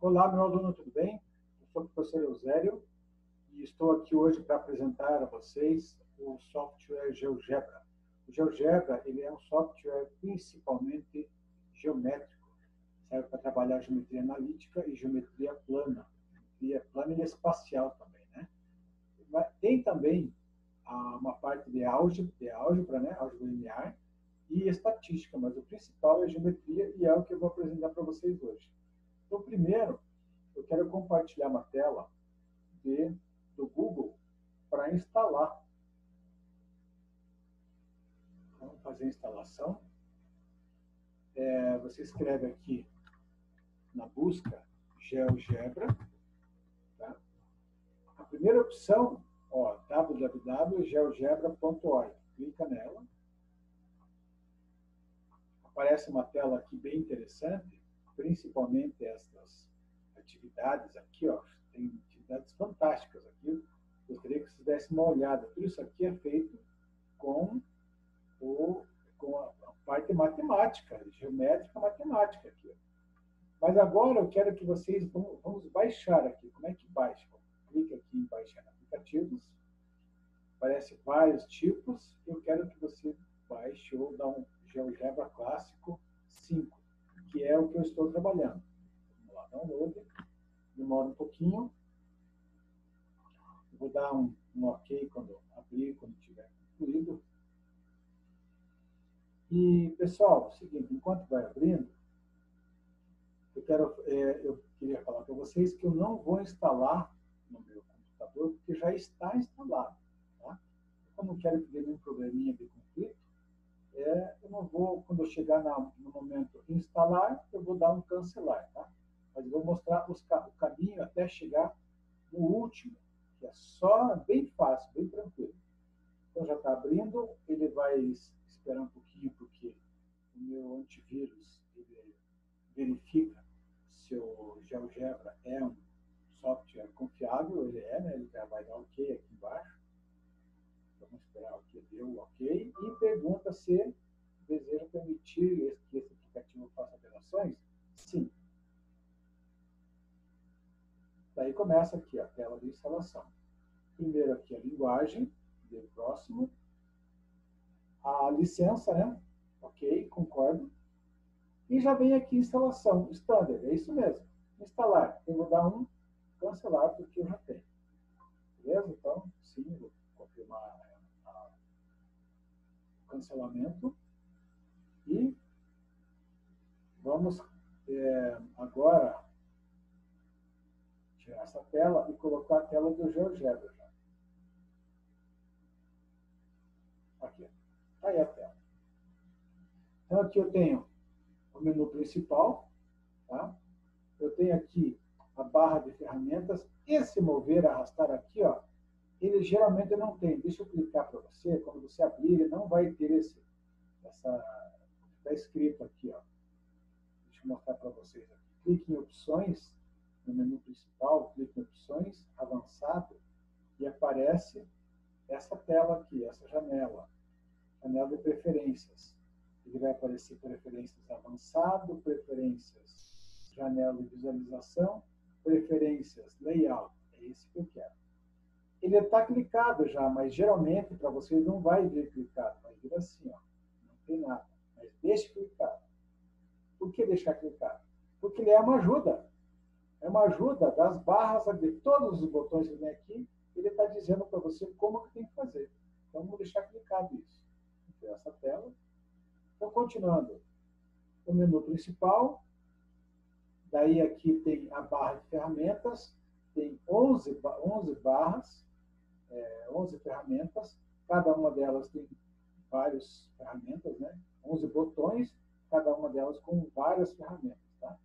Olá, meu aluno, tudo bem? Eu sou o professor Eusélio e estou aqui hoje para apresentar a vocês o software GeoGebra. O GeoGebra ele é um software principalmente geométrico, serve para trabalhar geometria analítica e geometria plana, geometria plana e espacial também, né? Tem também uma parte de álgebra, de álgebra, né? álgebra linear e estatística, mas o principal é geometria e é o que eu vou apresentar para vocês hoje. Então, primeiro, eu quero compartilhar uma tela de, do Google para instalar. Vamos fazer a instalação. É, você escreve aqui na busca GeoGebra. Tá? A primeira opção, www.geogebra.org. Clica nela. Aparece uma tela aqui bem interessante principalmente estas atividades aqui, ó, tem atividades fantásticas aqui. Gostaria que vocês dessem uma olhada. Tudo isso aqui é feito com, o, com a, parte matemática, geométrica matemática aqui. Mas agora eu quero que vocês, vamos, vamos baixar aqui. Como é que baixa? Clique aqui em baixar aplicativos. Aparece vários tipos. Eu quero que você baixe ou dá um GeoGebra Clássico 5 que é o que eu estou trabalhando. Vamos lá, download. Demora um pouquinho. vou dar um, um OK quando abrir, quando tiver concluído. E, pessoal, é o seguinte, enquanto vai abrindo, eu, quero, é, eu queria falar para vocês que eu não vou instalar no meu computador, porque já está instalado. Tá? Eu não quero que dê nenhum probleminha de conflito, é, eu não vou, quando eu chegar na, momento instalar, eu vou dar um cancelar, tá? Mas eu vou mostrar os, o caminho até chegar no último, que é só bem fácil, bem tranquilo. Então já está abrindo, ele vai esperar um pouquinho, porque o meu antivírus ele verifica se o GeoGebra é um software confiável, ele é, né? ele já vai dar OK aqui embaixo. Vamos esperar o que deu ok. E pergunta se deseja permitir que esse aplicativo faça operações. Sim. Daí começa aqui a tela de instalação. Primeiro aqui a linguagem, de próximo. A licença, né? Ok, concordo. E já vem aqui instalação, standard, é isso mesmo. Instalar, eu vou dar um cancelar porque eu já tenho. Beleza? Então, sim, vou confirmar cancelamento e vamos é, agora tirar essa tela e colocar a tela do GeoGebra. Aqui. Tá aí a tela. Então aqui eu tenho o menu principal, tá? Eu tenho aqui a barra de ferramentas. Esse mover, arrastar aqui, ó, ele geralmente não tem. Deixa eu clicar para você, quando você abrir, ele não vai ter esse, essa, está escrito aqui, ó. Deixa eu mostrar para vocês aqui. Clique em opções, no menu principal, clique em opções, avançado, e aparece essa tela aqui, essa janela, janela de preferências. Ele vai aparecer preferências avançado, preferências janela de visualização, preferências layout. É esse que eu quero ele está clicado já, mas geralmente para vocês não vai vir clicado, vai vir assim, ó, não tem nada. Mas deixe clicado. Por que deixar clicado? Porque ele é uma ajuda. É uma ajuda das barras de todos os botões que tem aqui, ele está dizendo para você como que tem que fazer. Então, vamos deixar clicado isso. Essa tela. Então, continuando. O menu principal. Daí aqui tem a barra de ferramentas. Tem 11, 11 barras é, 11 ferramentas, cada uma delas tem várias ferramentas, né? 11 botões, cada uma delas com várias ferramentas, tá?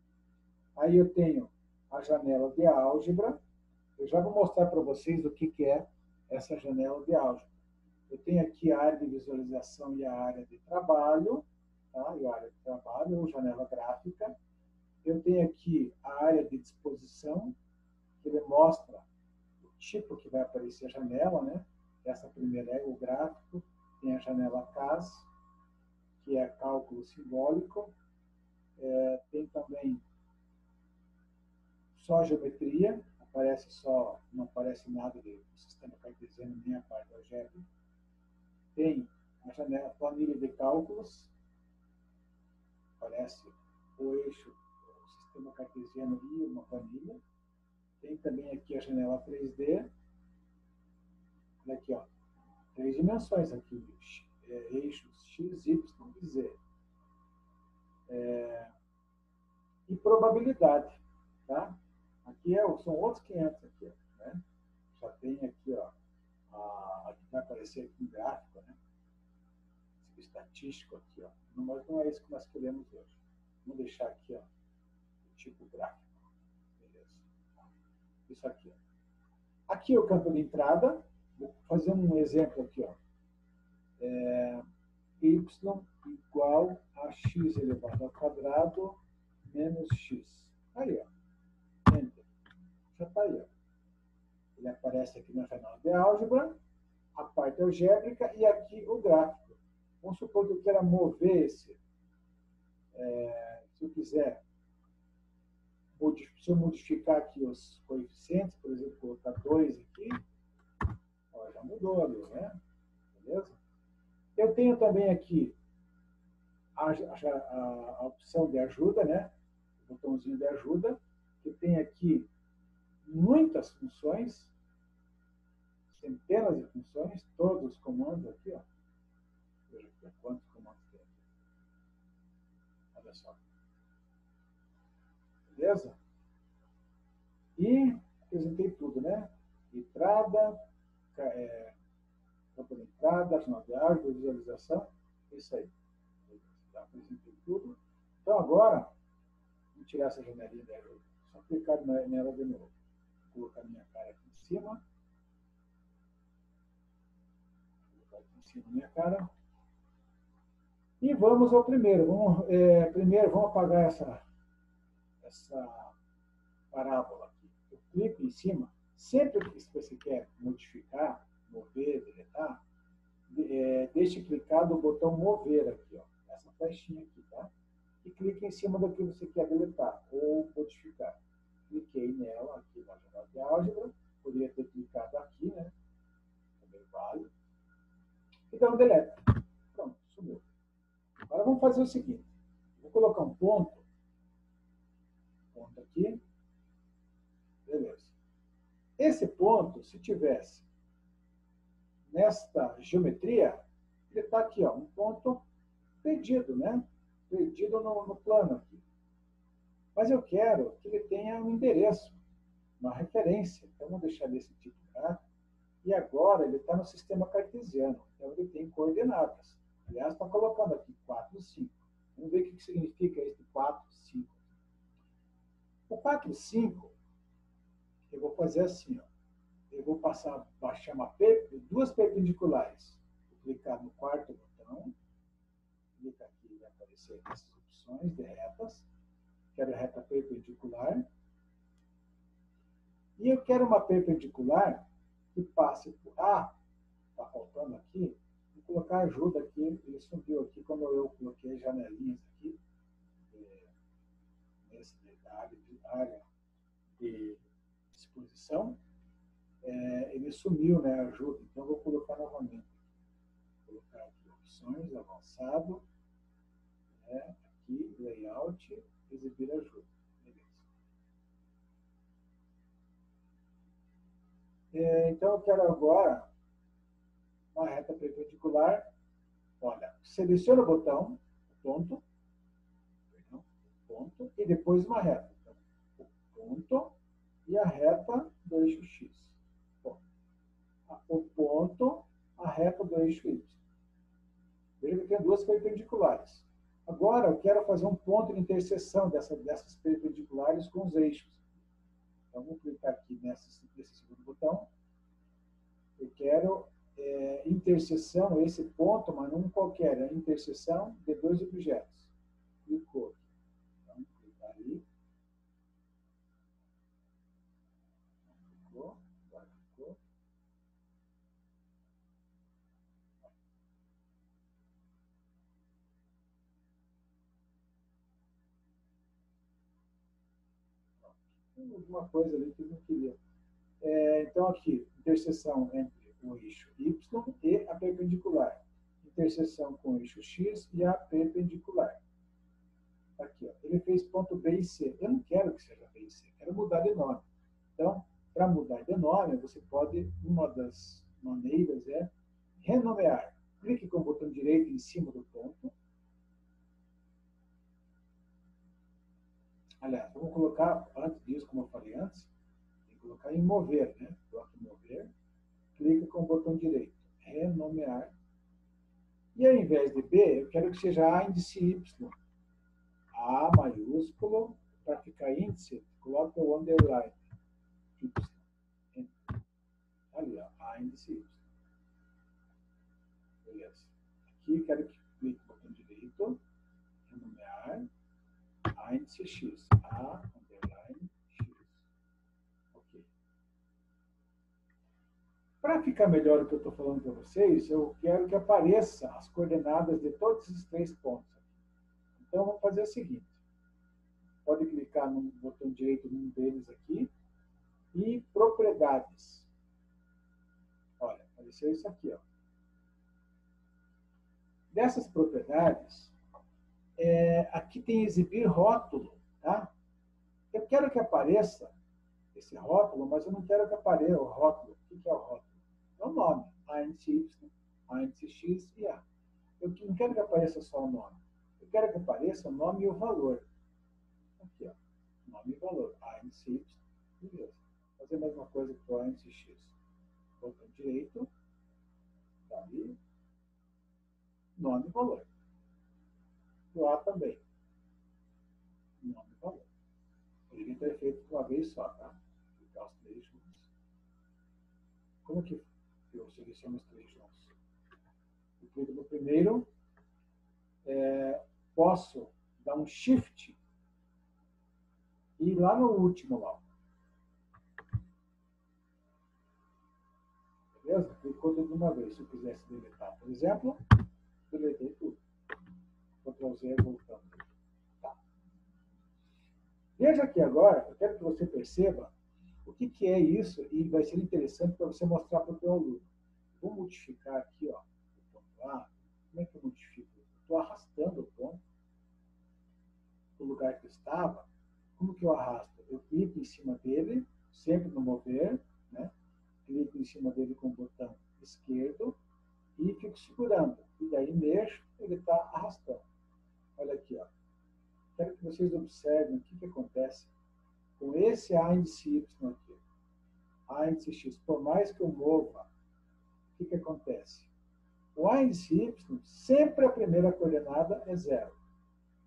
Aí eu tenho a janela de álgebra, eu já vou mostrar para vocês o que, que é essa janela de álgebra. Eu tenho aqui a área de visualização e a área de trabalho, tá? E a área de trabalho, ou janela gráfica. Eu tenho aqui a área de disposição, que ele mostra tipo que vai aparecer a janela, né? Essa primeira é o gráfico, tem a janela CAS, que é cálculo simbólico, é, tem também só geometria, aparece só, não aparece nada do sistema cartesiano nem a parte algébrica. Tem a janela, planilha de cálculos, aparece o eixo, o sistema cartesiano e uma planilha. Tem também aqui a janela 3D. Olha aqui, ó, três dimensões aqui, é, eixos x, y e z. É, e probabilidade, tá? Aqui é, são outros 500 aqui, né? Já tem aqui, ó, a, aqui vai aparecer aqui um gráfico, né? Esse estatístico aqui, ó. Mas não é isso que nós queremos hoje. Vamos deixar aqui, ó, o tipo gráfico. Beleza. Isso aqui, ó. Aqui é o campo de entrada. Vou fazer um exemplo aqui, ó. É, y igual a x elevado ao quadrado menos x. Aí, ó já está aí. Ó. Ele aparece aqui na janela de álgebra, a parte algébrica e aqui o gráfico. Vamos supor que eu queira mover esse. É, se eu quiser, se eu modificar aqui os coeficientes, por exemplo, colocar 2 aqui, ó, já mudou ali, né? Beleza? Eu tenho também aqui a, a, a opção de ajuda, né? O botãozinho de ajuda, que tem aqui muitas funções, centenas de funções, todos os comandos aqui, ó. Veja aqui, quantos comandos tem aqui. Olha só. Beleza? E apresentei tudo, né? Entrada, é, campo de entrada, final de árvore, visualização, isso aí. Já apresentei tudo. Então agora, vou tirar essa janelinha da só clicar nela de novo colocar minha cara aqui em cima. Vou colocar aqui em cima minha cara. E vamos ao primeiro. Vamos, é, primeiro, vamos apagar essa, essa parábola aqui. Eu clico em cima. Sempre que você quer modificar, mover, deletar, é, deixe clicado o botão mover aqui, ó, essa flechinha aqui, tá? E clique em cima do que você quer deletar ou modificar cliquei nela aqui na janela de álgebra, poderia ter clicado aqui, né? Também vale. E dá um delete. Pronto, sumiu. Agora vamos fazer o seguinte. Vou colocar um ponto. Ponto aqui. Beleza. Esse ponto, se tivesse nesta geometria, ele está aqui, ó, um ponto perdido, né? Perdido no, no plano aqui. Mas eu quero que ele tenha um endereço, uma referência. Então, vamos deixar desse tipo gráfico. E agora ele está no sistema cartesiano. Então, ele tem coordenadas. Aliás, está colocando aqui 4, 5. Vamos ver o que significa esse 4, 5. O 4, 5, eu vou fazer assim. Ó. Eu vou passar, baixar uma, duas perpendiculares. Vou clicar no quarto botão. Clica aqui, vai aparecer essas opções de retas quero reta perpendicular. E eu quero uma perpendicular que passe por A, está faltando aqui, vou colocar ajuda aqui, ele subiu aqui quando eu coloquei janelinhas aqui, é, área de, área de exposição, é, ele sumiu, né, ajuda, então vou colocar novamente. Vou colocar aqui opções, avançado, né, aqui, layout, exibir ajuda. É, então, eu quero agora uma reta perpendicular. Olha, seleciona o botão, ponto, perdão, ponto, e depois uma reta. Então, o ponto e a reta do eixo X. O ponto, a reta do eixo Y. Veja que tem duas perpendiculares. Agora, eu quero fazer um ponto de interseção dessa, dessas perpendiculares com os eixos. Então, vou clicar aqui nesse, segundo botão. Eu quero é, interseção, esse ponto, mas não qualquer, é interseção de dois objetos. Clicou aqui. Então, clicar ali. Alguma coisa ali que não queria. É, então, aqui, interseção entre o eixo Y e a perpendicular. Interseção com o eixo X e a perpendicular. Aqui, ó, ele fez ponto B e C. Eu não quero que seja B e C, quero mudar de nome. Então, para mudar de nome, você pode, uma das maneiras é renomear. Clique com o botão direito em cima do ponto. Aliás, vamos colocar, antes disso, como eu falei antes, que colocar em mover, né? Coloca em mover, clica com o botão direito, renomear. E ao invés de B, eu quero que seja A índice Y. A maiúsculo, para ficar índice, coloca o underline. Y. Ali, ó, A índice Y. Beleza. Aqui quero que clique no botão direito, renomear, A índice X. A underline X. Ok. Para ficar melhor o que eu estou falando para vocês, eu quero que apareça as coordenadas de todos esses três pontos. Então, vamos fazer o seguinte. Pode clicar no botão direito num deles aqui e propriedades. Olha, apareceu isso aqui. Ó. Dessas propriedades, é, aqui tem exibir rótulo. Tá? Eu quero que apareça esse rótulo, mas eu não quero que apareça o rótulo. O que é o rótulo? É o nome. A índice Y, A índice X e A. Eu não quero que apareça só o nome. Eu quero que apareça o nome e o valor. Aqui, ó. Nome e valor. A índice Y. Beleza. Fazer a mesma coisa com índice X. Botão direito. Tá ali. Nome e valor. A também. Nome e valor. Poderia ter feito uma vez só, tá? Ficar os três juntos. Como que eu seleciono os três juntos? Eu clico no primeiro. É, posso dar um shift e ir lá no último lá. Beleza? Clicou tudo de uma vez. Se eu quisesse deletar, por exemplo, deletei tudo. Ctrl Z voltando. Tá. Veja aqui agora, eu quero que você perceba o que, que é isso e vai ser interessante para você mostrar para o teu aluno. Vou modificar aqui, ó, o ponto A. Como é que eu modifico? Estou arrastando o ponto do lugar que estava. Como que eu arrasto? Eu clico em cima dele, sempre no mover, né? clico em cima dele com o botão esquerdo e fico segurando. E daí mexo, ele está arrastando. Olha aqui, ó. Quero que vocês observem o que, que acontece com esse A índice Y aqui. A índice X. Por mais que eu mova, o que, que acontece? O A índice Y, sempre a primeira coordenada é zero.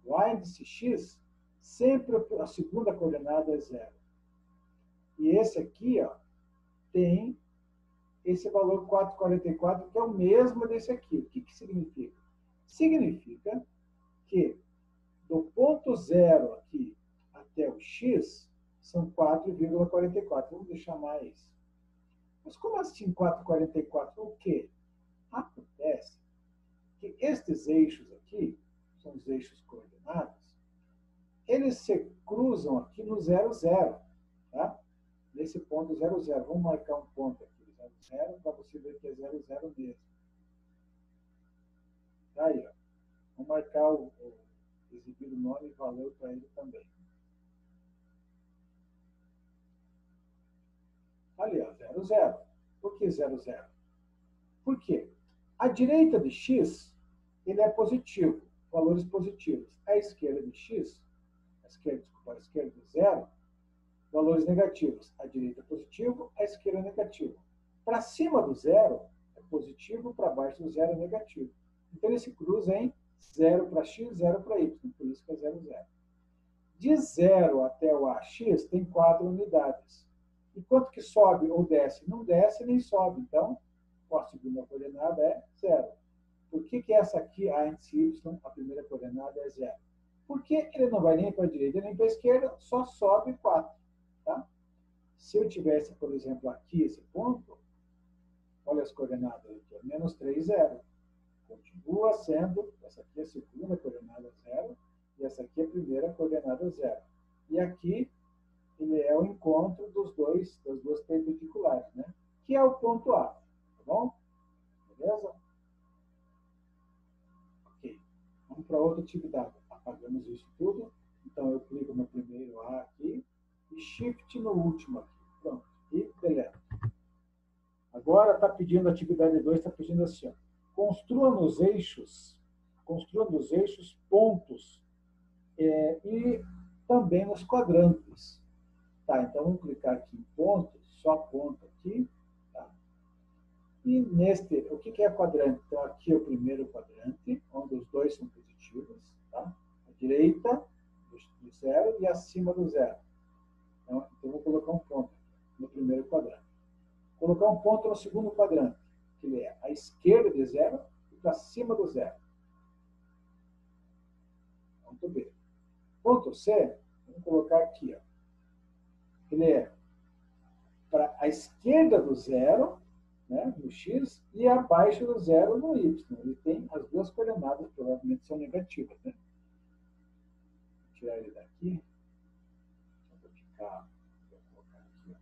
O A índice X, sempre a segunda coordenada é zero. E esse aqui, ó, tem esse valor 444, que é o mesmo desse aqui. O que, que significa? Significa que do ponto zero aqui até o x são 4,44. Vamos deixar mais. Mas como assim 4,44? O quê? Acontece que estes eixos aqui, são os eixos coordenados, eles se cruzam aqui no 0, 0. Tá? nesse ponto 00. Vamos marcar um ponto aqui, 00, para você ver que é 00 mesmo. Tá aí, ó. Vamos marcar o, o exibir o nome e valor para ele também. Ali, ó, 00. Por que 00? Por quê? A direita de x, ele é positivo, valores positivos. A esquerda de x, a esquerda, desculpa, a esquerda de zero, valores negativos. A direita é positivo, a esquerda é negativo. Para cima do zero é positivo, para baixo do zero é negativo. Então ele se cruza em 0 para x, 0 para y, por isso que é 0, 0. De 0 até o AX tem 4 unidades. E quanto que sobe ou desce? Não desce nem sobe. Então, a segunda coordenada é 0. Por que, que essa aqui, a índice y, a primeira coordenada é 0? Porque ele não vai nem para a direita nem para a esquerda, só sobe 4. Tá? Se eu tivesse, por exemplo, aqui esse ponto, olha as coordenadas aqui, menos 3, 0. Continua sendo, essa aqui é a segunda coordenada 0, e essa aqui é a primeira coordenada 0. E aqui, ele é o encontro dos dois, das duas perpendiculares, né? Que é o ponto A, tá bom? Beleza? Ok. Vamos para outra atividade. Apagamos isso tudo. Então, eu clico no primeiro A aqui e Shift no último aqui. Pronto. E deleto. Agora está pedindo, a atividade 2 está pedindo assim, ó, construa nos eixos, construa nos eixos pontos é, e também nos quadrantes. Tá, então vamos clicar aqui em ponto, só ponto aqui. Tá? E neste, o que é quadrante? Então aqui é o primeiro quadrante, onde os dois são positivos. Tá? A direita do zero e acima do zero. Então, então vou colocar um ponto no primeiro quadrante. Colocar um ponto no segundo quadrante, ele é a esquerda de zero e para cima do zero. Ponto B. Ponto C, vamos colocar aqui, ó. Ele é para a esquerda do zero, né, no x, e abaixo do zero no y. Ele tem as duas coordenadas, provavelmente são negativas. Né? Vou tirar ele daqui. Vou ficar, vou colocar aqui.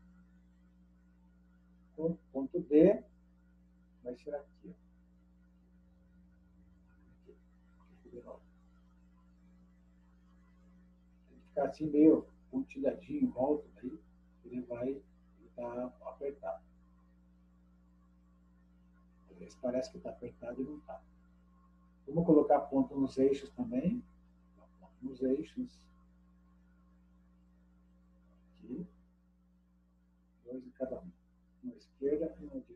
Ó. Ponto D vai ser aqui. Ó. ficar assim meio pontilhadinho em volta, daí ele vai estar tá apertado. Esse parece que está apertado e não está. Vamos colocar ponto nos eixos também. Ponto nos eixos. Aqui. Dois em cada um. Uma esquerda, uma direita,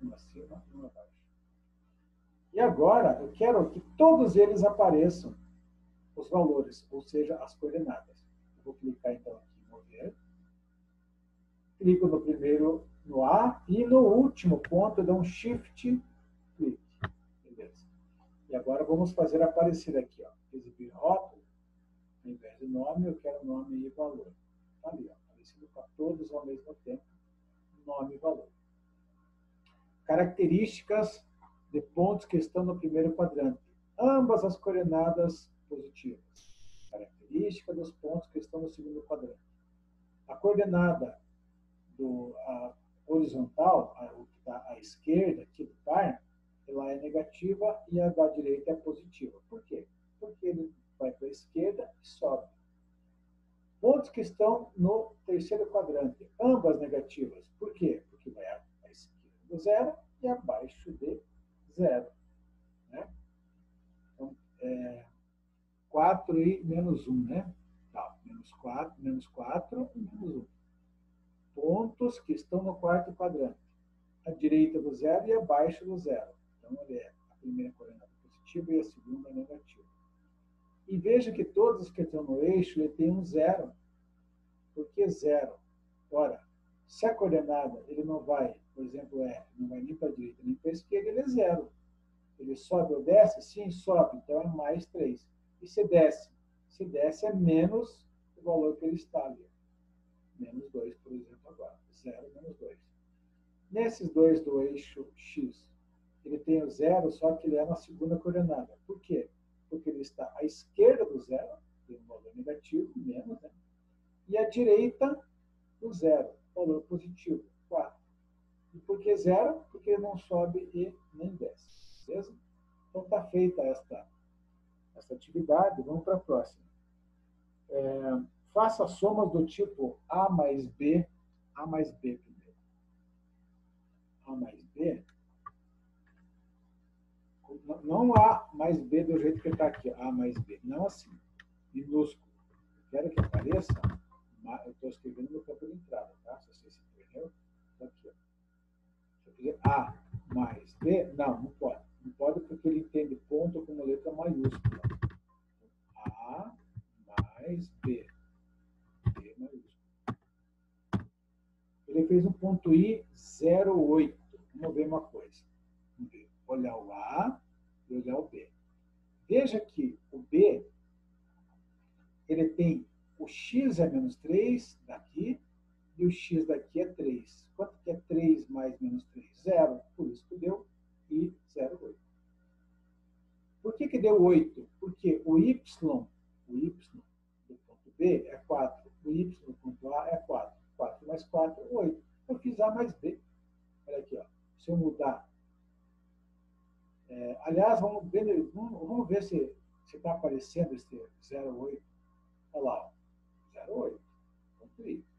uma acima e uma abaixo. E agora eu quero que todos eles apareçam os valores, ou seja, as coordenadas. Vou clicar então aqui em mover. Clico no primeiro, no A, e no último ponto eu dou um Shift clique. Beleza. E agora vamos fazer aparecer aqui, ó, exibir rótulo. Ao invés de nome, eu quero nome e valor. Tá ali, ó, aparecendo para todos ao mesmo tempo, nome e valor. Características de pontos que estão no primeiro quadrante. Ambas as coordenadas positivas característica dos pontos que estão no segundo quadrante. A coordenada do, a horizontal, a, o que está à esquerda aqui do par, ela é negativa e a da direita é positiva. Por quê? Porque ele vai para a esquerda e sobe. Pontos que estão no terceiro quadrante, ambas negativas. Por quê? À zero e abaixo de zero. Né? Então, é, 4 e menos 1, né? Tá, menos 4, menos 4 e menos 1. Pontos que estão no quarto quadrante. A direita do zero e abaixo do zero. Então, ele é a primeira coordenada positiva e a segunda negativa. E veja que todos os que estão no eixo, ele tem um zero. Por que zero? Ora, se a coordenada ele não vai, por exemplo, é, não vai nem para a direita nem para a esquerda, ele é zero. Ele sobe ou desce? Sim, sobe. Então é mais 3 e se desce. Se desce é menos o valor que ele está ali. Menos 2, por exemplo, agora. 0 menos 2. Nesses dois do eixo x, ele tem o zero, só que ele é na segunda coordenada. Por quê? Porque ele está à esquerda do zero, tem um valor negativo, menos, né? E à direita do zero, valor positivo, 4. E por que zero? Porque não sobe e nem desce. Beleza? Então está feita esta essa atividade, vamos para a próxima. É, faça somas do tipo A mais B, A mais B primeiro. A mais B, não A mais B do jeito que está aqui, A mais B, não assim, minúsculo. Quero que apareça, eu estou escrevendo no campo de entrada, tá? Se você se. Ó. A mais B, não, não pode. Não pode porque ele entende ponto como letra maiúscula. A mais B. B maiúsculo. Ele fez um ponto I 08. Vamos ver uma coisa. Vamos ver. Olhar o A e olhar o B. Veja que o B, ele tem o x é menos 3 daqui e o x daqui é 3. Quanto que é 3 mais menos 3? Zero. Por isso que deu e 0,8. Por que, que deu 8? Porque o y, o y do ponto B é 4, o y do ponto A é 4. mais 4, 8. Eu fiz A mais B. Olha aqui, ó. se eu mudar. É, aliás, vamos ver, vamos, ver se está aparecendo esse 08. Olha lá, ó. 08. Concluí. Eu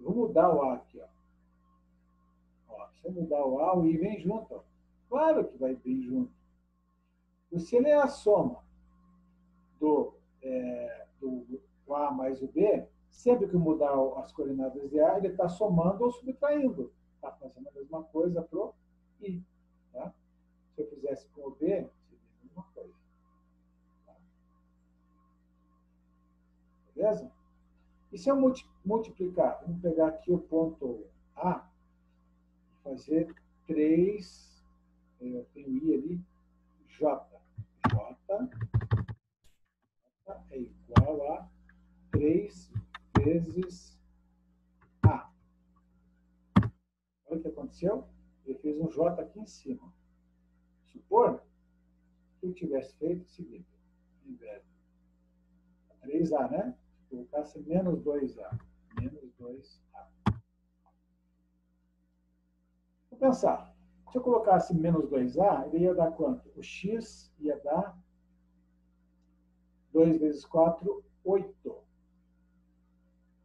vou mudar o A aqui. Ó. Ó, se eu mudar o A, o I vem junto. Ó. Claro que vai vir junto. Se ele é a soma do, é, do A mais o B, sempre que mudar as coordenadas de A, ele está somando ou subtraindo. Está fazendo a mesma coisa para o I. Tá? Se eu fizesse com o B, seria a mesma coisa. Tá? Beleza? E se eu multiplicar, vamos pegar aqui o ponto A fazer 3, eu tenho I ali, J. J, é igual a 3 vezes A. Olha o que aconteceu. Ele fez um J aqui em cima. Supor que eu tivesse feito o seguinte, de 3A, né? Se colocasse menos 2A. Menos 2A. Vou pensar. Se eu colocasse menos 2A, ele ia dar quanto? O x ia dar 2 vezes 4, 8.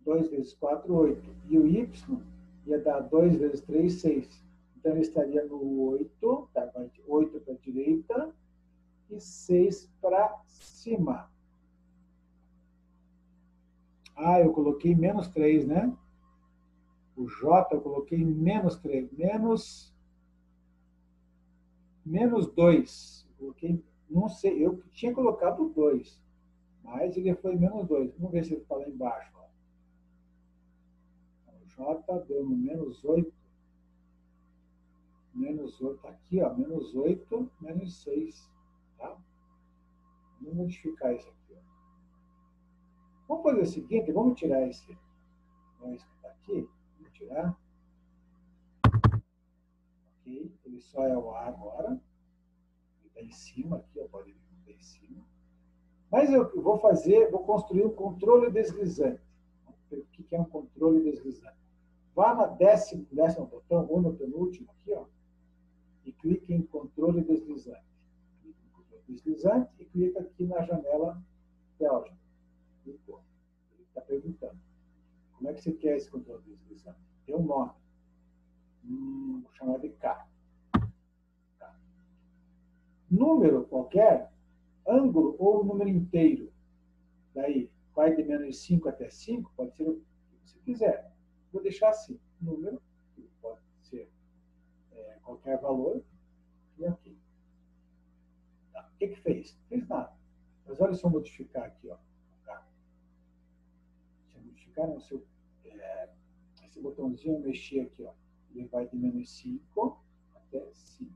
2 vezes 4, 8. E o y ia dar 2 vezes 3, 6. Então, ele estaria no 8, tá? 8 para a direita e 6 para cima. Ah, eu coloquei menos 3, né? O J eu coloquei menos 3. Menos, menos 2. Eu coloquei, não sei, eu tinha colocado 2. Mas ele foi menos 2. Vamos ver se ele está lá embaixo. J deu no menos 8. Menos 8, tá aqui, ó, menos 8, menos 6. Tá? Vamos modificar isso aqui. Vamos fazer o seguinte, vamos tirar esse 2 que está aqui. Vamos tirar. Ok, ele só é o A agora. Ele está em cima aqui, pode vir em cima. Mas eu vou fazer, vou construir um controle deslizante. O que é um controle deslizante? Vá na décimo, décimo botão, ou no penúltimo aqui, ó, e clique em controle deslizante. Clique em controle deslizante e clica aqui na janela de álgebra. Está perguntando. Como é que você quer esse controle deslizante? Tem um nome. Hum, vou chamar de K. K. Número qualquer, ângulo ou número inteiro. Daí, vai de menos 5 até 5, pode ser o que você quiser. Vou deixar assim, número, que pode ser é, qualquer valor, e aqui. Tá. O que, que fez? Não fez nada. Mas olha só modificar aqui, ó. Tá. Se eu modificar, não, se eu, é, esse botãozinho mexer aqui, ó, ele vai de menos 5 até 5.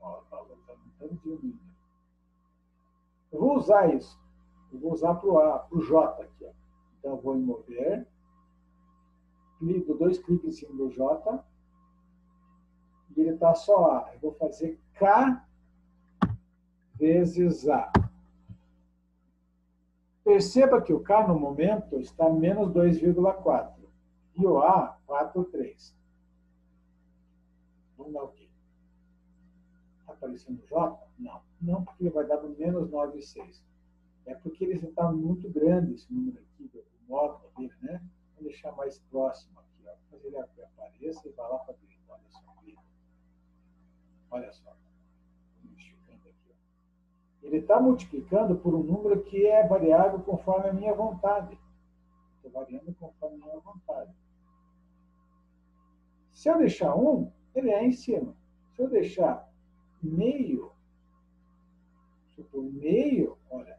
Ó, o está aumentando de um Eu vou usar isso. Eu vou usar para o J aqui. Ó. Então, vou em mover, clico, dois cliques em cima do J, e ele está só A. Eu vou fazer K vezes A. Perceba que o K, no momento, está menos 2,4. E o A, 4,3. Vamos dar o quê? Está aparecendo J? Não. Não, porque ele vai dar no menos 9,6. É porque ele está muito grande, esse número aqui, do módulo dele, né? Vou deixar mais próximo aqui, ó. Fazer ele apareça e vá lá para dentro. Olha só. Olha só. Ele está multiplicando por um número que é variável conforme a minha vontade. Estou variando conforme a minha vontade. Se eu deixar um, ele é em cima. Se eu deixar meio, supor meio, olha,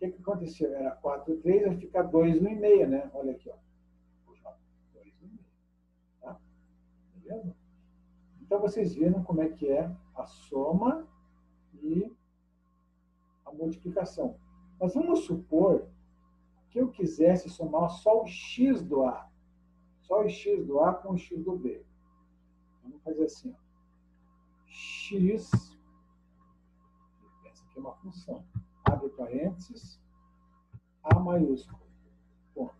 que, que aconteceu? Era 4,3, vai ficar 2,5, né? Olha aqui, ó. 2,5. Tá? Beleza? Então, vocês viram como é que é a soma e a multiplicação. Mas vamos supor que eu quisesse somar só o x do A. Só o x do A com o x do B. Vamos fazer assim. X, essa aqui é uma função abre parênteses, A maiúsculo. Olha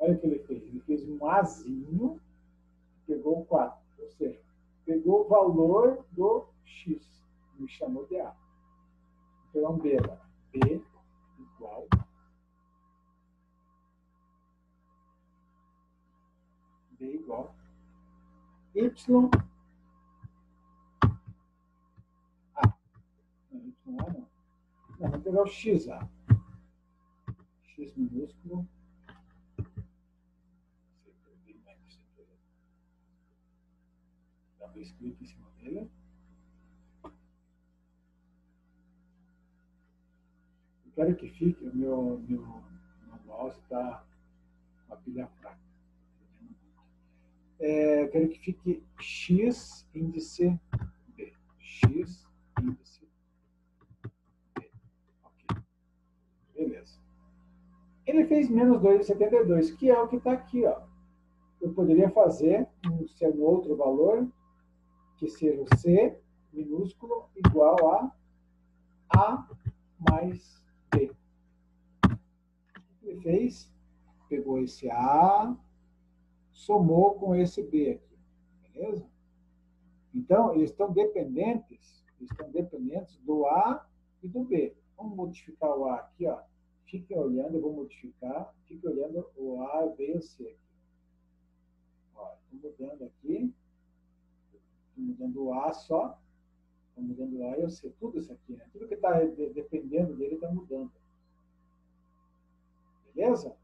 Olha o que ele fez. Ele fez um Azinho, pegou o 4. Ou seja, pegou o valor do X, me chamou de A. Pegar um B igual B igual Y A. Não, Y A não. Não, vou pegar o XA. X minúsculo. Dá dois cliques em cima dele. Eu quero que fique, o meu, meu, mouse está com a pilha fraca. É, quero que fique x índice B. x índice B. Ok. Beleza. Ele fez menos 2,72, que é o que está aqui. Ó. Eu poderia fazer um, um outro valor, que seja o C minúsculo igual a A mais ele fez? Pegou esse A, somou com esse B aqui. Beleza? Então, eles estão dependentes, eles estão dependentes do A e do B. Vamos modificar o A aqui, ó. Fiquem olhando, eu vou modificar. Fiquem olhando o A, o B e o C aqui. Estou mudando aqui. Estou mudando o A só. Estou mudando o A e o C. Tudo isso aqui, né? Tudo que está dependendo dele está mudando. Beleza?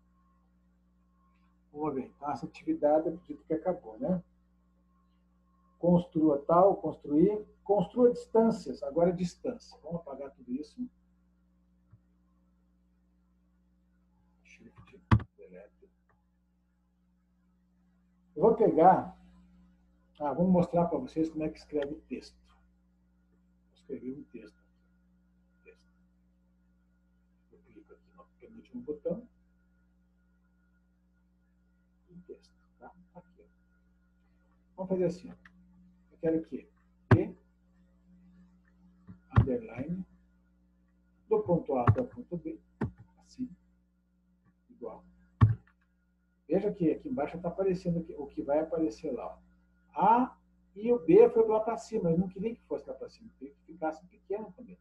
Vamos ver. Então, essa atividade, acredito que acabou, né? Construa tal, construir. Construa distâncias. Agora, distância. Vamos apagar tudo isso. Shift, delete. Eu vou pegar... Ah, vamos mostrar para vocês como é que escreve texto. Vou escrever um texto. texto. Eu clico aqui no penúltimo botão. Vamos fazer assim. Eu quero que P, underline, do ponto A até o ponto B, assim, igual. Veja que aqui embaixo está aparecendo o que vai aparecer lá. Ó. A e o B foi lá para cima. Eu não queria que fosse lá para cima, eu queria que ficasse pequeno também.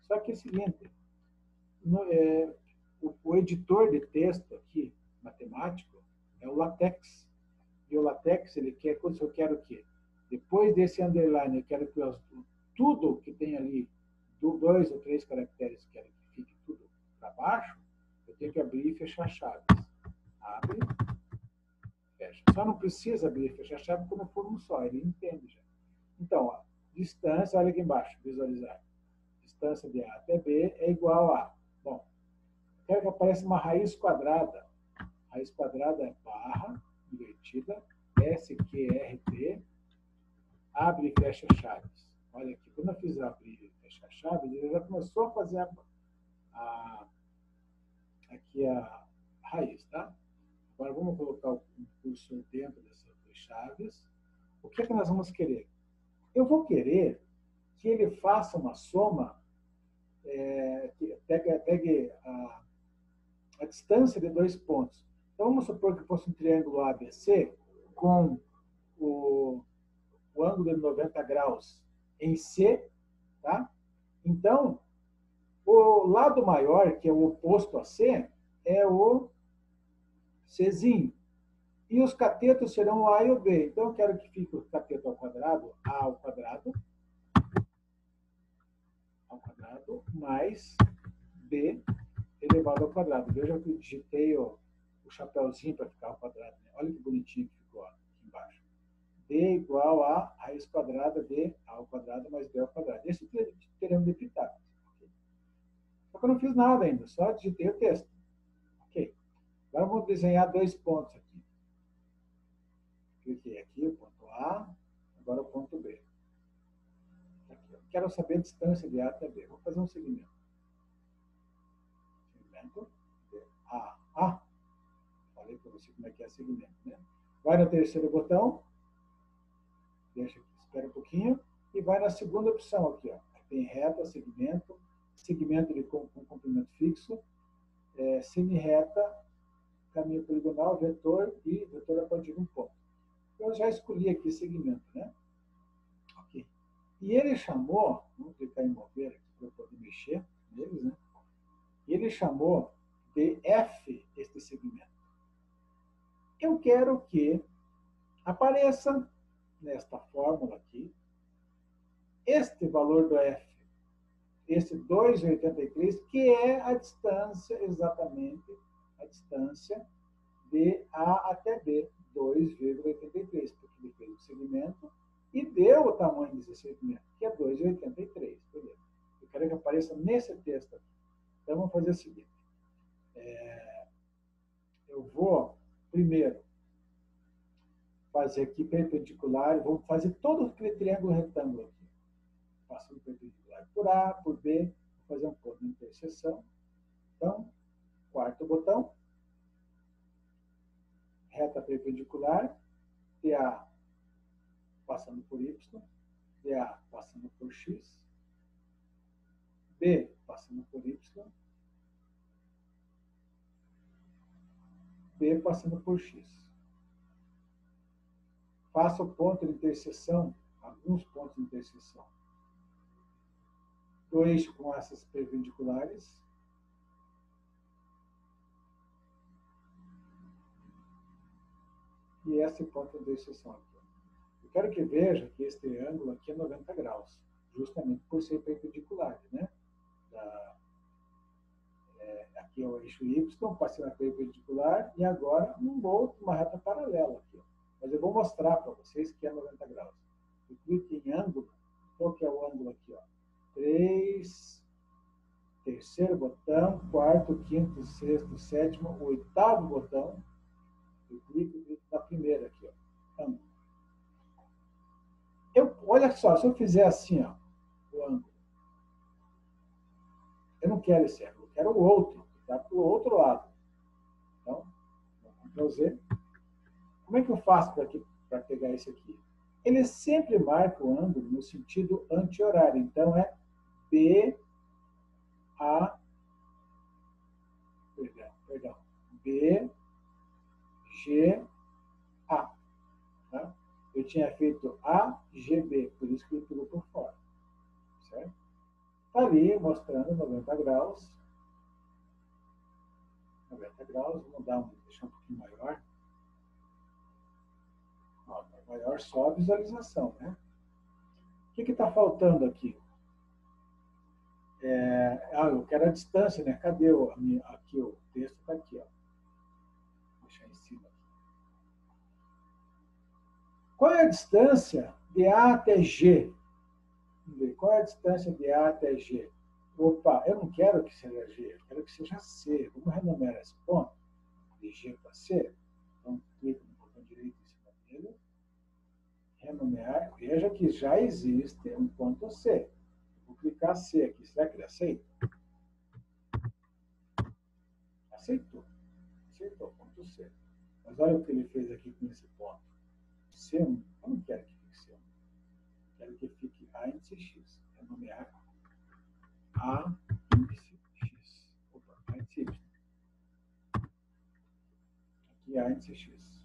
Só que é o seguinte, no, é, o, o editor de texto aqui, matemático, é o LaTeX e o LaTeX, ele quer, quando eu quero o quê? Depois desse underline, eu quero que eu, tudo que tem ali, dois ou três caracteres, quero que fique tudo para baixo, eu tenho que abrir e fechar chaves. Abre, fecha. Só não precisa abrir e fechar chave quando for um só, ele entende já. Então, ó, distância, olha aqui embaixo, visualizar. Distância de A até B é igual a. Bom, quero que apareça uma raiz quadrada. Raiz quadrada é barra invertida, SQRT, abre e fecha chaves. Olha aqui, quando eu fiz abrir e fechar chaves, ele já começou a fazer a, a, aqui a raiz, tá? Agora vamos colocar o cursor dentro dessas duas chaves. O que é que nós vamos querer? Eu vou querer que ele faça uma soma, é, que pegue, pegue a, a distância de dois pontos. Então, vamos supor que fosse um triângulo ABC com o, o ângulo de 90 graus em C, tá? Então, o lado maior, que é o oposto a C, é o Czinho. E os catetos serão o A e o B. Então, eu quero que fique o cateto ao quadrado, A ao quadrado, ao quadrado, mais B elevado ao quadrado. Veja que eu digitei o chapéuzinho para ficar ao quadrado. Né? Olha que bonitinho que ficou aqui embaixo. D igual a raiz quadrada de A ao quadrado mais B ao quadrado. Esse teremos de Pitágoras. Só que eu não fiz nada ainda, só digitei o texto. Ok. Agora vamos desenhar dois pontos aqui. Cliquei aqui, o ponto A, agora o ponto B. Aqui, Quero saber a distância de A até B. Vou fazer um segmento. Segmento de A. A você como é que é segmento. Né? Vai no terceiro botão, deixa espera um pouquinho, e vai na segunda opção aqui. Ó. Tem reta, segmento, segmento de, com, com comprimento fixo, é, semi-reta, caminho poligonal, vetor e vetor apontado um ponto. Eu já escolhi aqui segmento, né? Ok. E ele chamou, vamos clicar em mover aqui para eu poder mexer neles, né? Ele chamou de F este segmento. Eu quero que apareça nesta fórmula aqui este valor do F, esse 2,83, que é a distância, exatamente, a distância de A até B, 2,83, porque ele fez o segmento e deu o tamanho desse segmento, que é 2,83. Beleza. Eu quero que apareça nesse texto aqui. Então, vamos fazer o seguinte. É, eu vou, primeiro, fazer aqui perpendicular, vamos fazer todo aquele triângulo retângulo aqui. Passando perpendicular por A, por B, vou fazer um ponto de interseção. Então, quarto botão, reta perpendicular, DA passando por Y, DA passando por X, B passando por Y, Passando por X. Faça o ponto de interseção, alguns pontos de interseção, do eixo com essas perpendiculares, e esse ponto de interseção aqui. Eu quero que veja que esse triângulo aqui é 90 graus, justamente por ser perpendicular, né? Da, é, aqui é o eixo Y, passei na perpendicular, e agora um outro, uma reta paralela aqui. Ó. Mas eu vou mostrar para vocês que é 90 graus. Eu clico em ângulo, qual que é o ângulo aqui? Ó? 3, terceiro botão, quarto, quinto, sexto, sétimo, oitavo botão, eu clico, clico na primeira aqui, ó, ângulo. Eu, olha só, se eu fizer assim, ó, o ângulo, eu não quero esse ângulo, eu quero o outro, está para o outro lado. Então, Ctrl Z. Como é que eu faço para pegar esse aqui? Ele sempre marca o ângulo no sentido anti-horário. Então, é B, A, perdão, perdão, B, G, A. Tá? Eu tinha feito A, G, B, por isso que ele pegou por fora. Certo? Está ali mostrando 90 graus. 90 graus, vamos dar um, deixar um pouquinho maior. Ó, maior só a visualização, né? O que está faltando aqui? É, ah, eu quero a distância, né? Cadê o, aqui o texto? Está aqui, ó. Vou deixar em cima. Qual é a distância de A até G? Vamos ver, qual é a distância de A até G? Opa, eu não quero que seja G, eu quero que seja C. Vamos renumerar esse ponto de G para C. Então, clica no botão direito em cima dele. Renumerar. Veja que já existe um ponto C. Vou clicar C aqui. Será que ele aceita? Aceitou. Aceitou, ponto C. Mas olha o que ele fez aqui com esse ponto. C1. Eu não quero que fique C1. Quero que fique A índice X. Renomear A índice X. Opa, A índice Y. Aqui A índice X.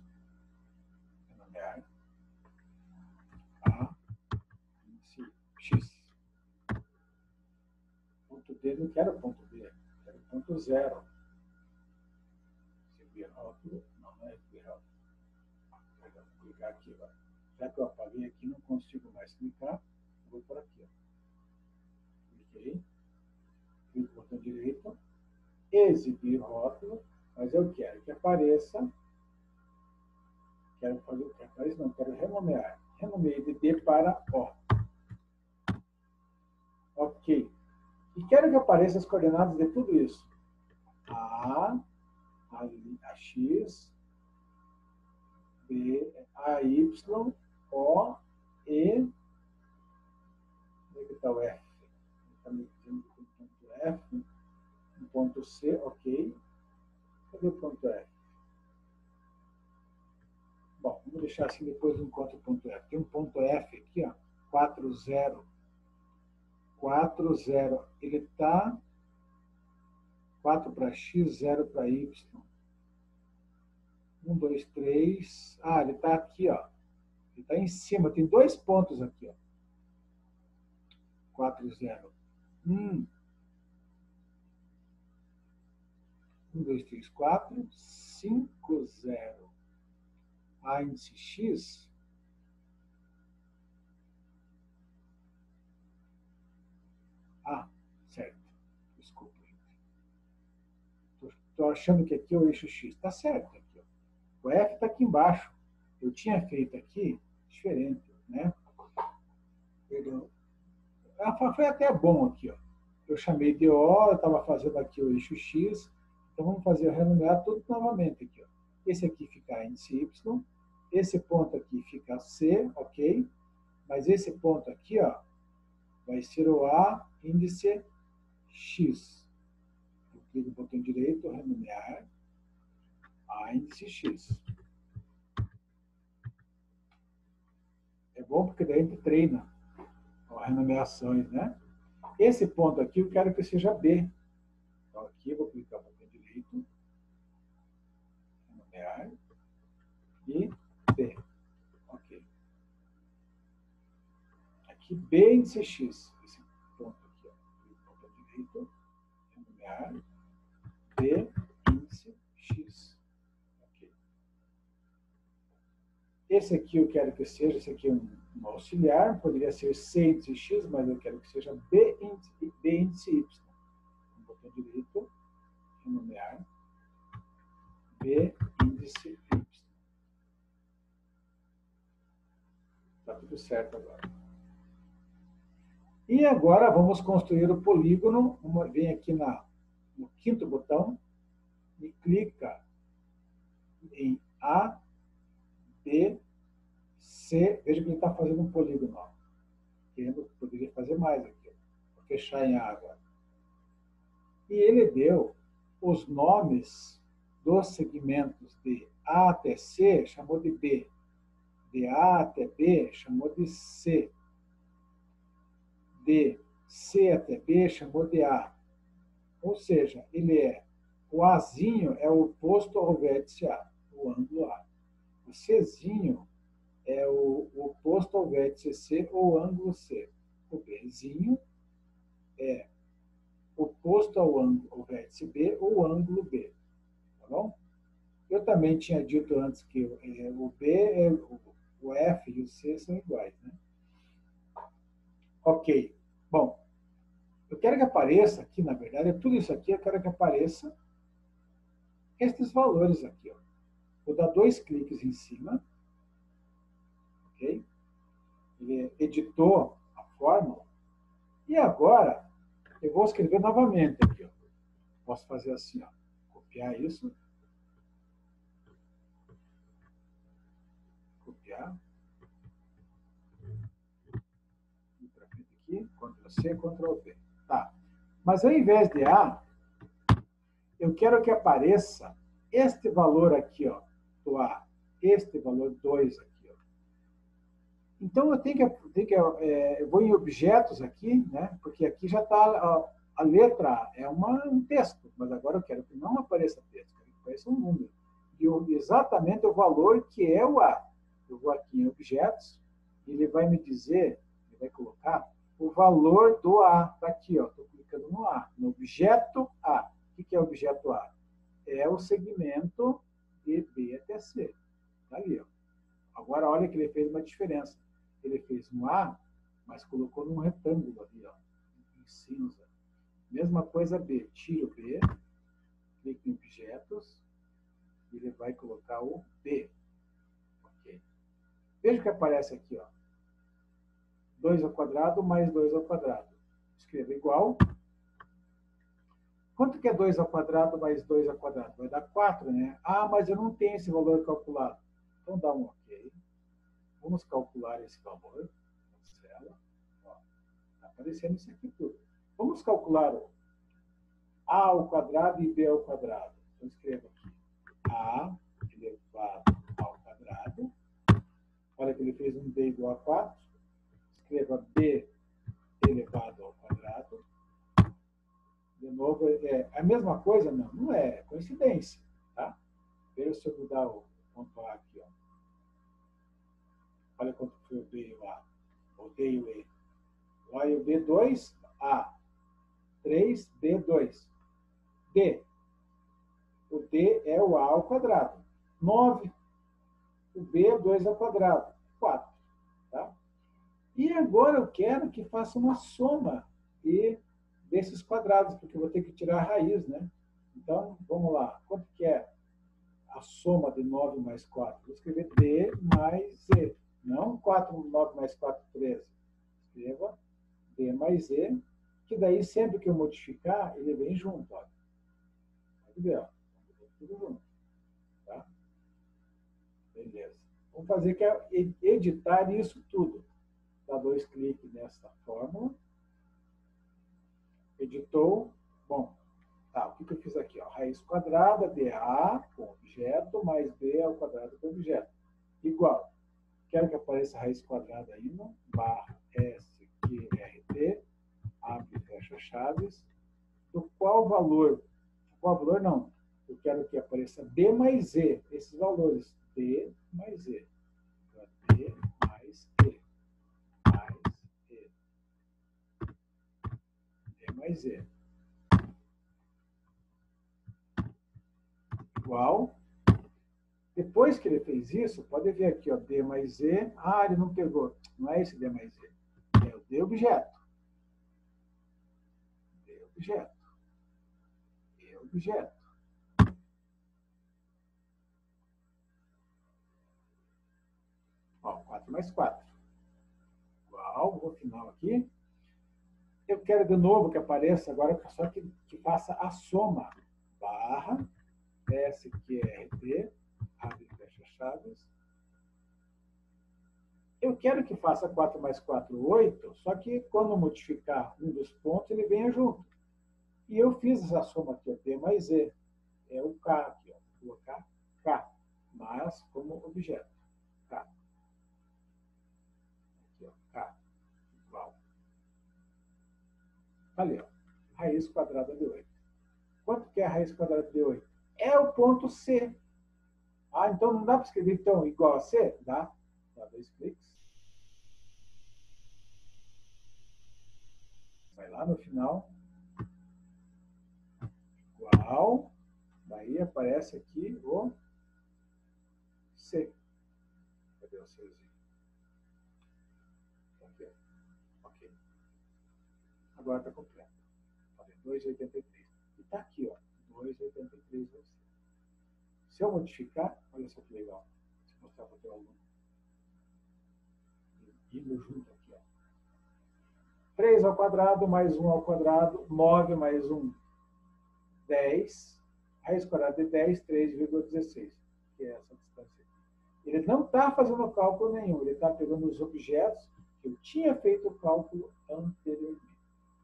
Renomear A índice X. Ponto D, não quero ponto D. Quero ponto zero. Seguir rótulo. Não, não é seguir rótulo clicar aqui. Ó. Já que eu apaguei aqui, não consigo mais clicar, vou por aqui. Ó. Cliquei, clico botão direito, exibir rótulo, mas eu quero que apareça, quero fazer, que apareça, não, quero renomear. Renomeei de D para O. Ok. E quero que apareça as coordenadas de tudo isso. A, a, a X, B, A, Y, O, E. Onde é está o F? F. Um ponto C, ok. Cadê o ponto F? Bom, vamos deixar assim, depois eu encontro o ponto F. Tem um ponto F aqui, ó, 4, 0. 4, 0. Ele está 4 para X, 0 para Y. Um, dois, três. Ah, ele está aqui, ó. Ele está em cima. Tem dois pontos aqui, ó. Quatro, zero. Hum. Um, dois, três, quatro. Cinco, zero. A índice X. Ah, certo. Desculpa. Estou achando que aqui é o eixo X. Está certo. Aqui, ó. O F está aqui embaixo. Eu tinha feito aqui diferente, né? Perdão. Ah, foi até bom aqui, ó. Eu chamei de O, eu estava fazendo aqui o eixo X. Então vamos fazer renumerar tudo novamente aqui, ó. Esse aqui fica índice Y, esse ponto aqui fica C, ok? Mas esse ponto aqui, ó, vai ser o A índice X. Eu clico no botão direito, renomear, A índice X. É bom porque daí a gente treina as renomeações, né? Esse ponto aqui eu quero que seja B. Então aqui eu vou clicar no direito, renomear, e B. Ok. Aqui B índice X. Esse ponto aqui, ó. Botão direito, renomear, B índice X. Ok. Esse aqui eu quero que seja, esse aqui é um, um auxiliar, poderia ser C índice X, mas eu quero que seja B índice, B Y. No botão direito, renomear, B índice Y. Está tudo certo agora. E agora vamos construir o polígono. Vem aqui na, no quinto botão e clica em A, B, C. Veja que ele está fazendo um polígono. Poderia fazer mais aqui. Vou fechar em A agora. E ele deu os nomes dos segmentos de A até C, chamou de B de A até B, chamou de C. De C até B, chamou de A. Ou seja, ele é, o Azinho é o oposto ao vértice A, o ângulo A. O Czinho é o, oposto ao vértice C, ou ângulo C. O Bzinho é oposto ao, ângulo, ao vértice B, ou ângulo B. Tá bom? Eu também tinha dito antes que é, o B é o F e o C são iguais, né? Ok. Bom, eu quero que apareça aqui, na verdade, tudo isso aqui, eu quero que apareça estes valores aqui. Ó. Vou dar dois cliques em cima. Ok? Ele editou a fórmula. E agora, eu vou escrever novamente aqui. Ó. Posso fazer assim, ó. copiar isso copiar. E para frente aqui, Ctrl C, Ctrl V. Tá. Mas ao invés de A, eu quero que apareça este valor aqui, ó, do A, este valor 2 aqui. Então eu tenho que, tenho que é, eu vou em objetos aqui, né? Porque aqui já está a letra A, é uma, um texto, mas agora eu quero que não apareça texto, quero que apareça um número. E exatamente o valor que é o A eu vou aqui em objetos, ele vai me dizer, ele vai colocar o valor do A. Está aqui, estou clicando no A, no objeto A. O que é objeto A? É o segmento de B até C. Está ali. Ó. Agora, olha que ele fez uma diferença. Ele fez um A, mas colocou num retângulo ali, ó, em cinza. Mesma coisa B. Tiro B, clique em objetos, ele vai colocar o B. Veja o que aparece aqui, ó. 2 ao quadrado mais 2 ao quadrado. Escreva igual. Quanto que é 2 ao quadrado mais 2 ao quadrado? Vai dar 4, né? Ah, mas eu não tenho esse valor calculado. Então dá um OK. Vamos calcular esse valor. Cancela. Está aparecendo isso aqui tudo. Vamos calcular A ao quadrado e B ao quadrado. Então escreva aqui. A elevado Olha que ele fez um b igual a 4. Escreva b elevado ao quadrado. De novo, é a mesma coisa? Não, não é. é coincidência. Tá? Veja se eu mudar o ponto A aqui. Ó. Olha quanto foi o B e o A. E o E. A e o B, 2. A. 3, B, 2. D. O D é o A ao quadrado. 9. O B é 2 ao quadrado. 4. Tá? E agora eu quero que faça uma soma e desses quadrados, porque eu vou ter que tirar a raiz, né? Então, vamos lá. Quanto que é a soma de 9 mais 4? Vou escrever D mais E. Não 4, 9 mais 4, 13. Escreva D mais E, que daí sempre que eu modificar, ele vem junto. Olha. Ver, ó. Tudo junto. Tá? Beleza. Vamos fazer que é editar isso tudo. Dá dois cliques nessa fórmula editou. Bom, tá, o que, que eu fiz aqui? Ó? Raiz quadrada de A com objeto mais B ao quadrado com objeto. Igual. Quero que apareça a raiz quadrada no barra SQRT, abre e fecha chaves, do qual valor, qual valor não, eu quero que apareça D mais E, esses valores, D mais E. D mais E. mais E. Igual. Depois que ele fez isso, pode ver aqui, ó, D mais E. Ah, ele não pegou. Não é esse D mais E. É o D objeto. D objeto. D objeto. Ó, 4 mais 4. Igual, vou final aqui. Eu quero de novo que apareça agora, só que, que faça a soma. Barra, SQRT, chaves. Eu quero que faça 4 mais 4, 8, só que quando modificar um dos pontos, ele venha junto. E eu fiz essa soma aqui, ó, D mais E. É o K aqui, ó. Vou colocar K, mas como objeto. Ali, ó. Raiz quadrada de 8. Quanto que é a raiz quadrada de 8? É o ponto C. Ah, então não dá para escrever então igual a C? Dá. Dá dois cliques. Vai lá no final. Igual. Daí aparece aqui o C. Cadê o Czinho? agora está completo. Tá 2,83. E está aqui, ó, 2,83 você. Se eu modificar, olha só que legal. Eu mostrar para o teu aluno. Indo junto aqui, ó. 3 ao quadrado mais 1 ao quadrado, 9 mais 1, 10. Raiz quadrada de 10, 3,16, que é essa distância. Ele não está fazendo cálculo nenhum, ele está pegando os objetos que eu tinha feito o cálculo anteriormente.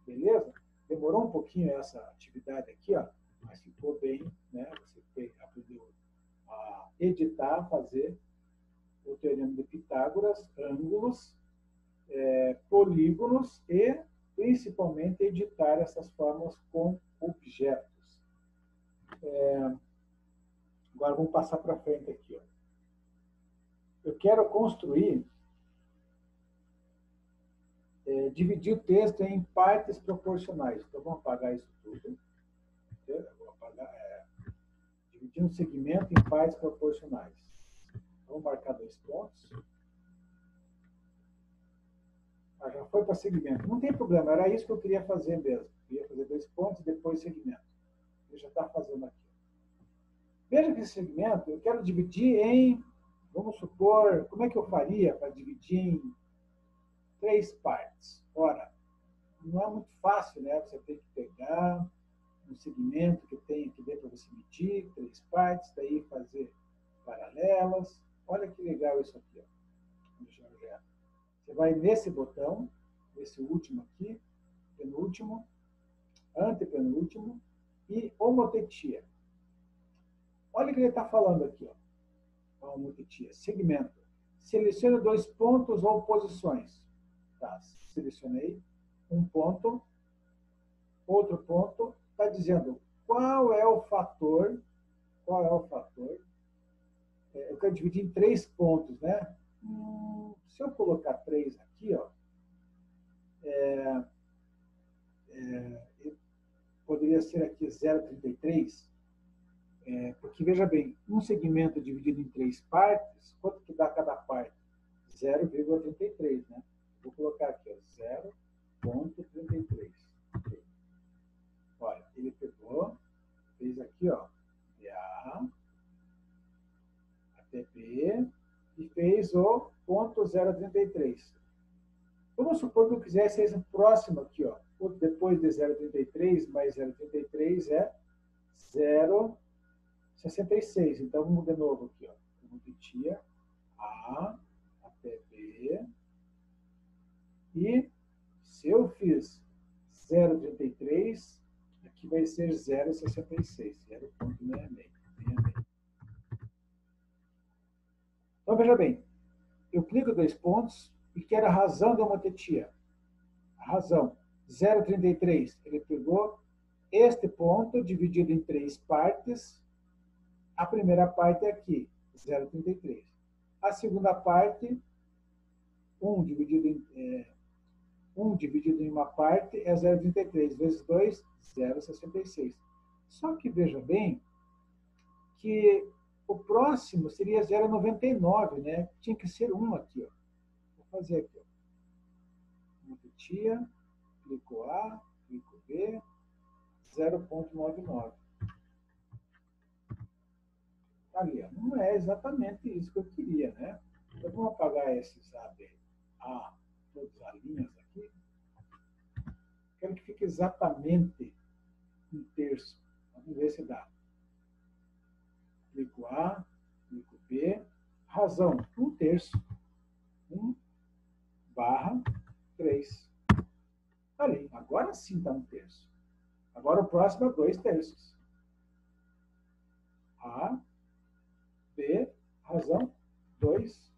Beleza? Demorou um pouquinho essa atividade aqui, ó, mas ficou bem, né? Você aprendeu editar, fazer o teorema de Pitágoras, ângulos, é, polígonos e, principalmente, editar essas formas com objetos. É, agora vamos passar para frente aqui. Ó. Eu quero construir é, dividir o texto em partes proporcionais. Então, vamos apagar isso tudo. Dividir um segmento em partes proporcionais. Vamos marcar dois pontos. Ah, já foi para segmento. Não tem problema, era isso que eu queria fazer mesmo. Eu queria fazer dois pontos e depois segmento. Ele já está fazendo aqui. Veja que esse segmento eu quero dividir em, vamos supor, como é que eu faria para dividir em três partes. Ora, não é muito fácil, né? Você tem que pegar um segmento que tem aqui dentro para você medir, três partes, daí fazer paralelas. Olha que legal isso aqui. Ó. Você vai nesse botão, esse último aqui, penúltimo, antepenúltimo e homotetia. Olha o que ele está falando aqui. Ó. Homotetia, segmento. Selecione dois pontos ou posições Tá, selecionei um ponto, outro ponto, está dizendo qual é o fator, qual é o fator, é, quero dividir em três pontos, né? Hum, se eu colocar três aqui, ó, é, é, poderia ser aqui 0,33, é, porque, veja bem, um segmento dividido em três partes, quanto que dá cada parte? 0,33, né? Vou colocar aqui, ó, 0,33. Ele pegou, fez aqui, ó, DA, ATP, e fez o ponto 0,33. Vamos supor que eu quisesse esse próximo aqui, ó. Depois de 0,33 mais 0,33 é 0,66. Então, vamos de novo aqui, ó. Vamos repetir A até B. E se eu fiz 0,33, aqui vai ser 0,66, 0,66. Então, veja bem, eu clico dois pontos e quero a razão da homotetia. A razão, 0,33, ele pegou este ponto dividido em três partes. A primeira parte é aqui, 0,33. A segunda parte, 1 dividido em, é, 1 dividido em uma parte é 0,33, vezes 2, 0,66. Só que veja bem que o próximo seria 0,99, né? Tinha que ser 1 aqui, ó. Vou fazer aqui, ó. Repetia, clico A, clico B, 0,99. Ali, ó. Não é exatamente isso que eu queria, né? Então, vamos apagar esses A, B, A, todas as linhas aqui. Quero que fique exatamente um terço. Vamos ver se dá clico A, clico B, razão, um terço, 1 barra 3. Ali, agora sim está um terço. Agora o próximo é dois terços. A, B, razão, 2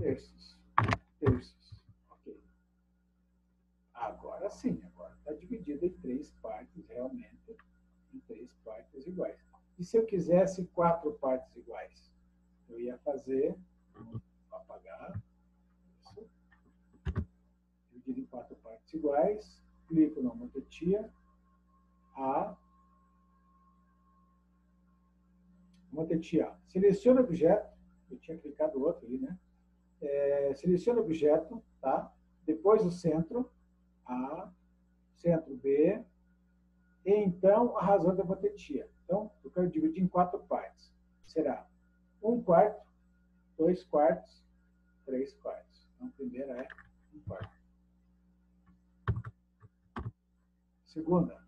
terços. Terços. Ok. Agora sim, agora está dividido em três partes realmente em três partes iguais. E se eu quisesse quatro partes iguais? Eu ia fazer, apagar, isso, dividir em quatro partes iguais, clico na motetia, A, motetia A. Seleciono o objeto, eu tinha clicado outro ali, né? É, seleciono o objeto, tá? Depois o centro, A, centro B, e então a razão da hipotetia. Então, eu quero dividir em quatro partes. Será um quarto, dois quartos, três quartos. Então, a primeira é um quarto. Segunda,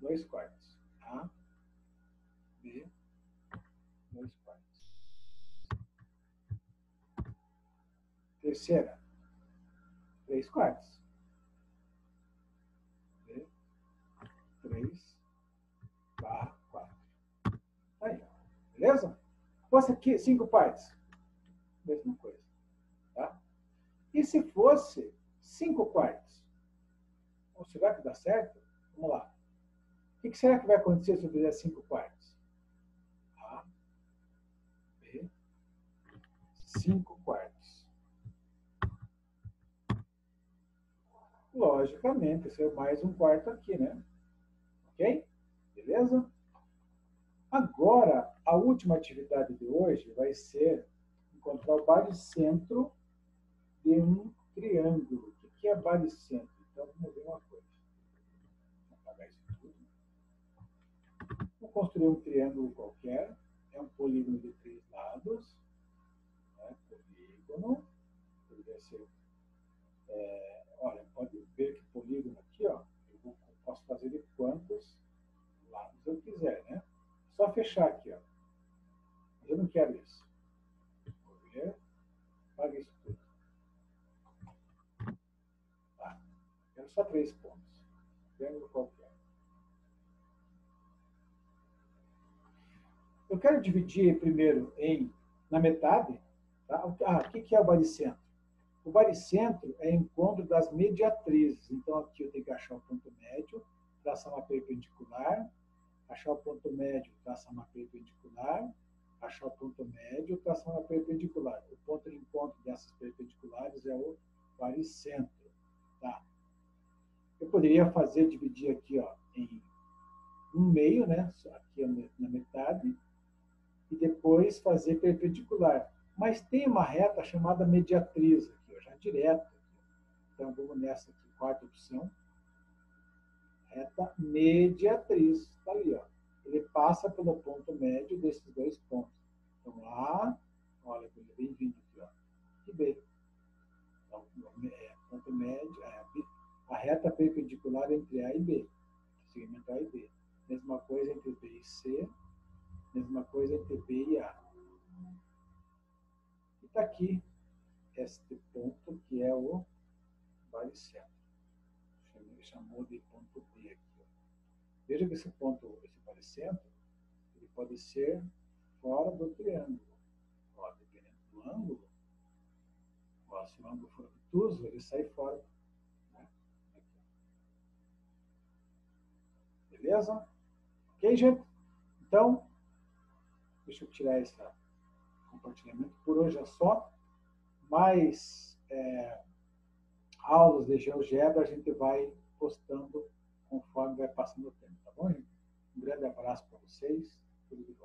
dois quartos. A, B, dois quartos. Terceira, três quartos. 3 barra 4. Aí, beleza? Fosse aqui cinco partes. Mesma coisa. Tá? E se fosse 5 quartos? Ou será que dá certo? Vamos lá. O que será que vai acontecer se eu fizer 5 quartos? A, B, 5 quartos. Logicamente, isso é mais um quarto aqui, né? Ok? Beleza? Agora, a última atividade de hoje vai ser encontrar o baricentro de um triângulo. O que é baricentro? Então, vamos ver uma coisa. Vou apagar isso tudo. Vou construir um triângulo qualquer. É um polígono de três lados. Né? Polígono. Poderia ser... É, olha, pode ver que polígono aqui, ó, Posso fazer de quantos lados eu quiser, né? Só fechar aqui, ó. Eu não quero isso. Vou ver. Paga isso tudo. Tá. Quero só três pontos. Qualquer. Eu quero dividir primeiro em na metade. Tá? Ah, o que é o baricentro? O baricentro é encontro das mediatrizes. Então, aqui eu tenho que achar o ponto médio, traçar uma perpendicular, achar o ponto médio, traçar uma perpendicular achar o ponto médio, traçar uma perpendicular. O ponto de encontro dessas perpendiculares é o baricentro. Tá? Eu poderia fazer, dividir aqui ó, em um meio, né? aqui na metade, e depois fazer perpendicular. Mas tem uma reta chamada mediatriz aqui, ó, já direto. Então, vamos nessa aqui, quarta opção. Reta mediatriz, está ali. Ó. Ele passa pelo ponto médio desses dois pontos. Então, A, olha, bem vindo aqui, ó, e B. Então, é, ponto médio, é, a reta perpendicular entre A e B, segmento A e B. Mesma coisa entre B e C, mesma coisa entre B e A. E está aqui este ponto que é o baricentro. Chamou de Veja que esse ponto, esse baricentro, ele pode ser fora do triângulo. Ó, dependendo do ângulo, ó, se o ângulo for obtuso, ele sai fora. Né? Beleza? Ok, gente? Então, deixa eu tirar esse compartilhamento. Por hoje é só. Mais é, aulas de GeoGebra a gente vai postando conforme vai passando o tempo, tá bom? Um grande abraço para vocês, tudo de bom.